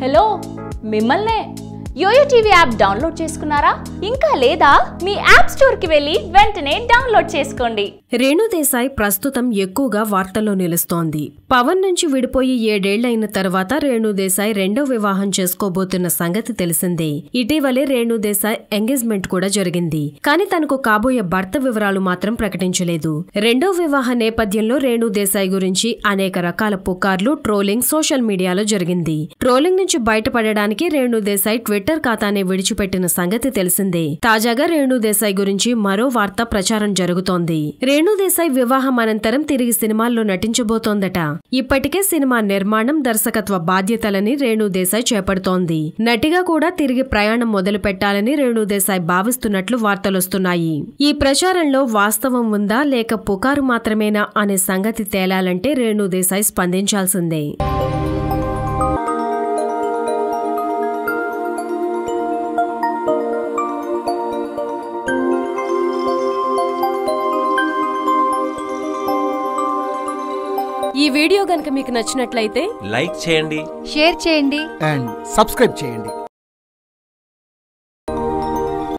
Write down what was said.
Hello मिमल ने yo-yo TV app download చేసుకున్నారా? ఇంకా లేదా మీ యాప్ స్టోర్కి వెళ్ళి వెంటనే డౌన్లోడ్ చేసుకోండి. రేణుదేశాయ్ ప్రస్తుతం ఎక్కువగా వార్తల్లో నిలుస్తోంది. పవన్ నుంచి విడిపోయి ఏడేళ్ళైన తర్వాత రేణుదేశాయ్ రెండో వివాహం చేసుకోబోతున్న సంగతి తెలిసిందే. ఇటీవలే రేణుదేశాయ్ ఎంగేజ్మెంట్ కూడా జరిగింది. కానీ తనకు కాబోయే భర్త వివరాలు మాత్రం ప్రకటించలేదు. రెండో వివాహ నేపథ్యంలో రేణుదేశాయ్ గురించి అనేక రకాల పుకార్లు ట్రోలింగ్ సోషల్ మీడియాలో జరిగింది. ట్రోలింగ్ నుంచి బయటపడడానికి రేణుదేశాయ్ ట్విట్టర్ ఖాతానే విడిచిపెట్టిన సంగతి తెలిసిందే. తాజాగా రేణుదేశాయ్ గురించి మరో వార్త ప్రచారం జరుగుతోంది. రేణుదేశాయ్ వివాహం అనంతరం తిరిగి సినిమాల్లో నటించబోతోందట. ఇప్పటికే సినిమా నిర్మాణం దర్శకత్వ బాధ్యతలని రేణుదేశాయ్ చేపడుతోంది. నటిగా కూడా తిరిగి ప్రయాణం మొదలు పెట్టాలని రేణుదేశాయ్ భావిస్తున్నట్లు వార్తలొస్తున్నాయి. ఈ ప్రచారంలో వాస్తవం ఉందా లేక పుకారు మాత్రమేనా అనే సంగతి తేలాలంటే రేణుదేశాయ్ స్పందించాల్సిందే. ఈ వీడియో గనుక మీకు నచ్చినట్లయితే లైక్ చేయండి. షేర్ చేయండి. అండ్ సబ్స్క్రైబ్ చేయండి.